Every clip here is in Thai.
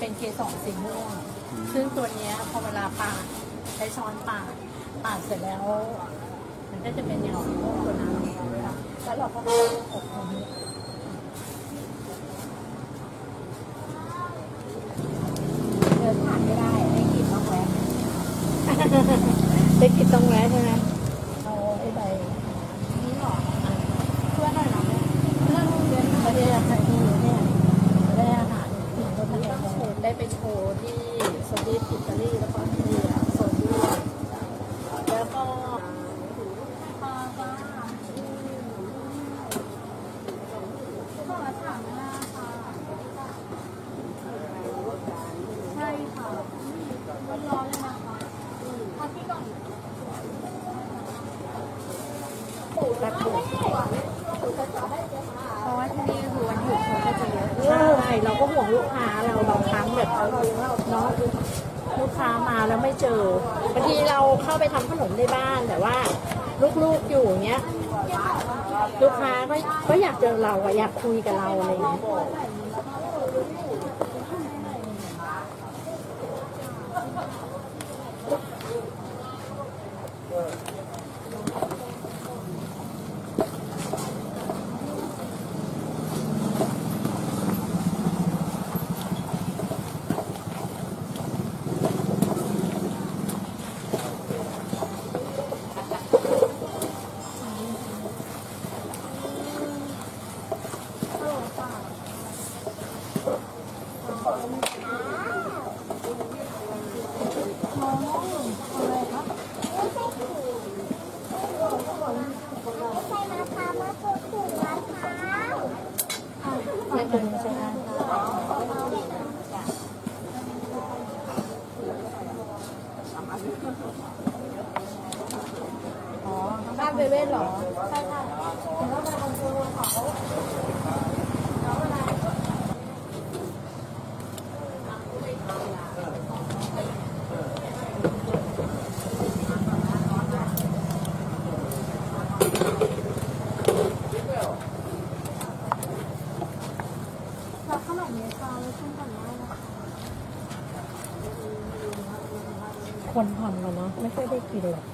เป็นเกสรสีม่วง ซึ่งตัวเนี้ยพอเวลาปาดใช้ช้อนปาดปาดเสร็จแล้ว มันก็จะเป็นอย่างสีม่วงตัวนั้นค่ะแล้วเราก็อบตรงนี้ เดินผ่านไม่ได้ได้กลิ่นต้องแวะ ได้กินตรงแร้ใช่ไหมเอาไอ้ใบ นี่หรอ เพื่อนหน่อยนะเพื่อนเรียนไม่ได้อาหารที่เนี่ยไม่ได้อาหารที่เขาทำได้ได้ไปโชว์ที่สวีทอิตาลีแล้วก็ที่โซนด้วยแล้วก็ ปลาปลาขอถามหน้าค่ะใช่ค่ะร้อนๆเลยนะคะพักที่ก่อน แป๊บเดียวเพราะว่าที่นี่คือวันหยุดคนก็จะเยอะใช่เราก็ห่วงลูกค้าเราบางครั้งแบบเนาะลูกค้ามาแล้วไม่เจอบางทีเราเข้าไปทำขนมในบ้านแต่ว่า ลูกๆอยู่เนี้ย ลูกค้าก็ก็อยากเจอเราอะอยากคุยกับเราอะไรอย่างเงี้ย ไม่เป็นใช่ไหมอ๋อบ้านเบเบ้เหรอ ใช่ค่ะเห็นว่าไปคอนโทรลเขาแล้วอะไร รับขนมเมซาเลยขึ้นก่อนได้นะคะ คนผ่อนเราเนาะไม่ค่อยได้กินหรอก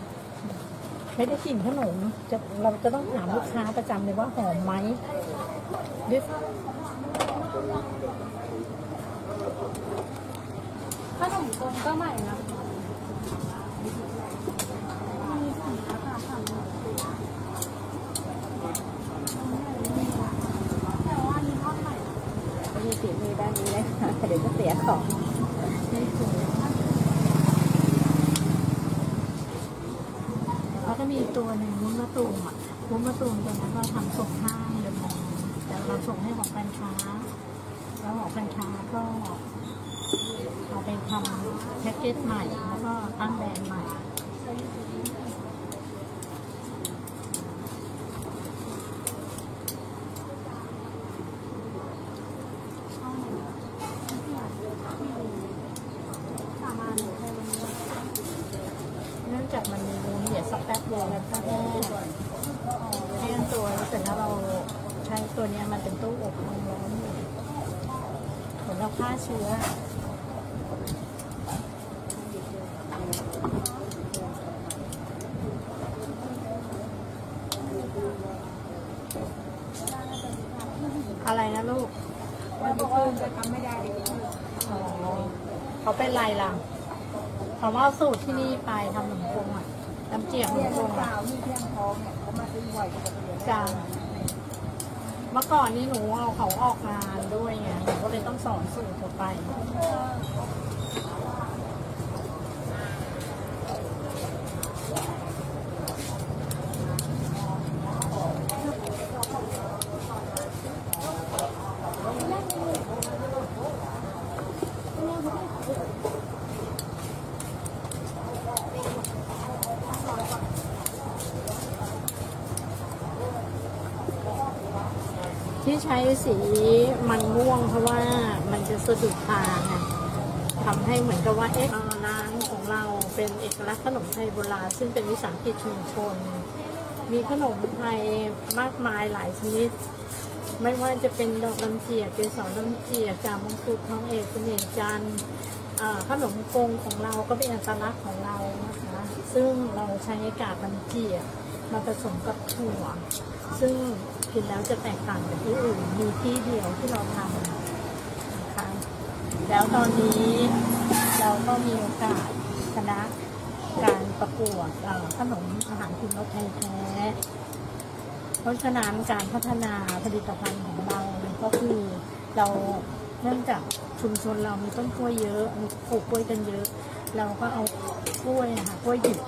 ไม่ได้กินขนมจะเราจะต้องถามลูกค้าประจำเลยว่าหอมไหมดิขนมกลมก็ใหม่นะมีสีนะคะสามสีแต่ว่าอันนี้ทอดใหม่ไม่มีฝีมือด้านนี้เลยค่ะเดี๋ยวจะเสียของแล้วก็มีอีก ตัวหนึ่งวุ้นมะตูมอะวุ้นมะตูมตัวนั้นก็ทำส่งห้างเดมอแต่เราส่งให้ของแฟนค้าแล้วของแฟนค้าก็เอาไปทำแพ็กเกจใหม่แล้วก็ตั้งแบรนด์ใหม่ สามารถหนูให้มัน เนื่องจากมันมีวุ้นเดี๋ยวสักแป๊บเดียวแล้วก็แห้งแห้งตัวแล้วเสร็จแล้วเราใช้ตัวเนี้ยมันเป็นตู้อบลมร้อนอยู่ เหมือนเราฆ่าเชื้ออะไรนะลูกวันนี้คือจะทำไม่ได้เลยอ๋อเขาเป็นไรล่ะเขาว่าเอาสูตรที่นี่ไปทำขนมพวงอะน้ำเจียบขนเรียมนพวงเปอะล่ามีเพียงพอเนี่ยเขามาซื้อบ่อยกว่าเรียนจ้าเมื่อก่อนนี่หนูเอาเขาออกงานด้วยไงหนูก็เลยต้องสอนสูตรเขาไป ใช้สีมันม่วงเพราะว่ามันจะสะดุดตาไงทำให้เหมือนกับว่าเอ๊ะร้านของเราเป็นเอกลักษณ์ขนมไทยโบราณซึ่งเป็นวิสาหกิจชุมชน มีขนมไทยมากมายหลายชนิด ไม่ว่าจะเป็นดอกลำเจียกเกสรลำเจียกจามงกุฎทองเอกเสน่ห์จันทร์ขนมกงของเราก็เป็นอัตลักษณ์ของเรานะคะ ซึ่งเราใช้กากลำเจียก มาผสมกับถั่ว ซึ่งกินแล้วจะแตกต่างจากที่อื่น มีที่เดียวที่เราทำนะคะแล้วตอนนี้เราก็มีโอกาสชนะการประกวดขนมอาหารคุณรสไทยแท้ เพราะฉะนั้นการพัฒนาผลิตภัณฑ์ของเราก็คือเราเนื่องจากชุมชนเรามีต้นกล้วยเยอะมีปลูกกล้วยกันเยอะ เราก็เอากล้วยอะค่ะกล้วยดิบ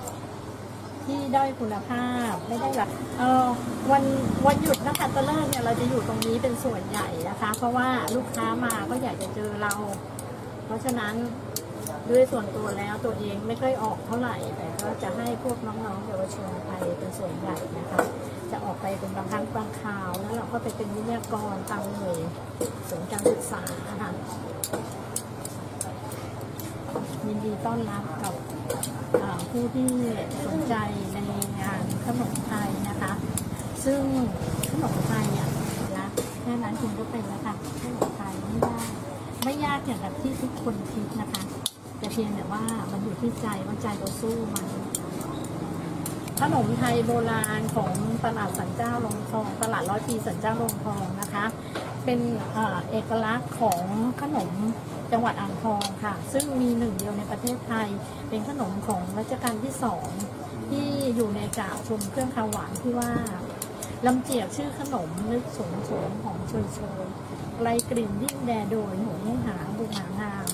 ที่ได้อยคุณภาพไม่ได้หลักเออวันวันหยุดนะคะตะเลิกเนี่ยเราจะอยู่ตรงนี้เป็นส่วนใหญ่นะคะ เพราะว่าลูกค้ามาก็อยากจะเจอเรา เพราะฉะนั้นด้วยส่วนตัวแล้วตัวเองไม่ค่อยออกเท่าไหร่แต่ก็จะให้พวกน้องๆเยาวชนไปเป็นส่วนใหญ่นะคะ จะออกไปเป็นบางครั้งบางคราวแล้วเราก็ไปเป็นวิทยากรตามหน่วยศูนย์การศึกษาค่ะ ยินดีต้อนรับกับผู้ที่สนใจในงานขนมไทยนะคะ ซึ่งขนมไทยอะนะแค่นั้นคุณก็เป็นแล้วค่ะขนมไทยไม่ยากไม่ยากอย่างแบบที่ทุกคนคิดนะคะ แต่เพียงแต่ว่ามันอยู่ที่ใจว่าใจเราสู้มันขนมไทยโบราณของตลาดสันเจ้าลงทอง ตลาดร้อยปีสันเจ้าลงทองนะคะ เป็นเอกลักษณ์ของขนม จังหวัดอ่างทองค่ะ ซึ่งมีหนึ่งเดียวในประเทศไทย เป็นขนมของรัชกาลที่สองที่อยู่ในกล่าวชมเครื่องคาวหวานที่ว่าลำเจียกชื่อขนมนึกสมสมของชยโชยไกลกลิ่นยิ่งแดโดยหงหาบุหางาม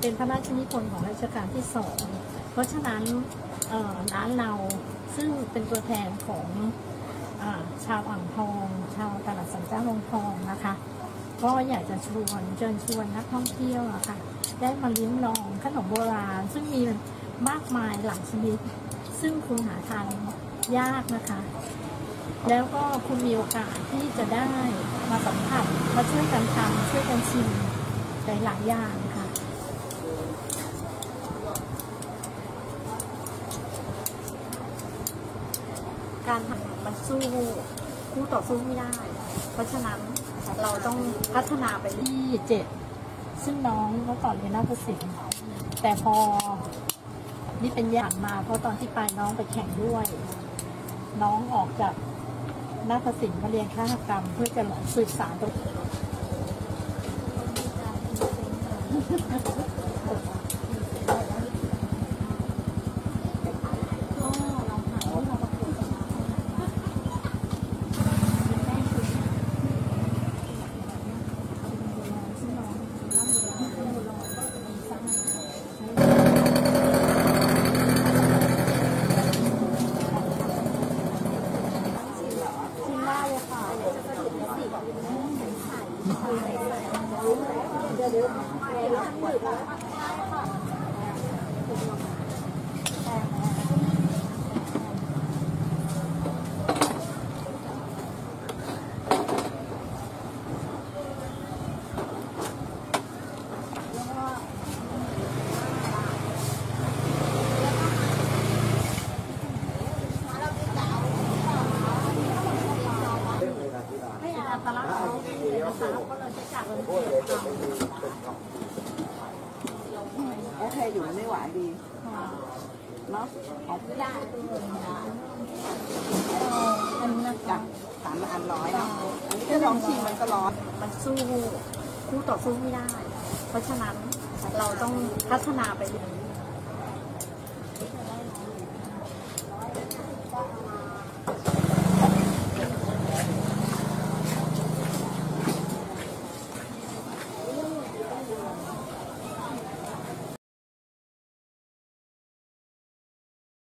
เป็นพระราชนิพนธ์ของรัชกาลที่สองเพราะฉะนั้นร้านเราซึ่งเป็นตัวแทนของอชาวอ่างทอง ชาวตลาดสันเจ้าลงทองนะคะ ก็อยากจะชวนเชิญชวนนักท่องเที่ยวอะค่ะ ได้มาลิ้มลองขนมโบราณ ซึ่งมีมากมายหลายชนิด ซึ่งคุณหาทานยากนะคะ แล้วก็คุณมีโอกาสที่จะได้มาสัมผัสมาช่วยกันทำช่วยกันชิมหลายๆอย่างค่ะการทำมันสู้คู่ต่อสู้ไม่ได้ เพราะฉะนั้น เราต้องพัฒนาไปที่เจ็ดซึ่งน้องเมื่อก่อนเรียนนาฏศิลป์แต่พอนี่เป็นอย่างมาเพราะตอนที่ไปน้องไปแข่งด้วย น้องออกจากนาฏศิลป์มาเรียนคณกรรม เพื่อจะสื่อสาตัวเองก็เราหาที่เราประกวดกันมาชิมได้เลยค่ะเดี๋ยวเดี๋ยวเดี๋ยวทำหนึ่ง ไม่เอัตลักษณ์เขาเอกสารก็เลยจะจากเราเก็บทโอเคอยู่ไม่ไหวดีเนาะของไม่ได้อันนี้นะจ้ะสามอันร้อยเนาะอันนี้ก็ลองชิมมันก็ร้อนมันสู้คู่ต่อสู้ไม่ได้ เพราะฉะนั้นเราต้องพัฒนาไปเรื่อย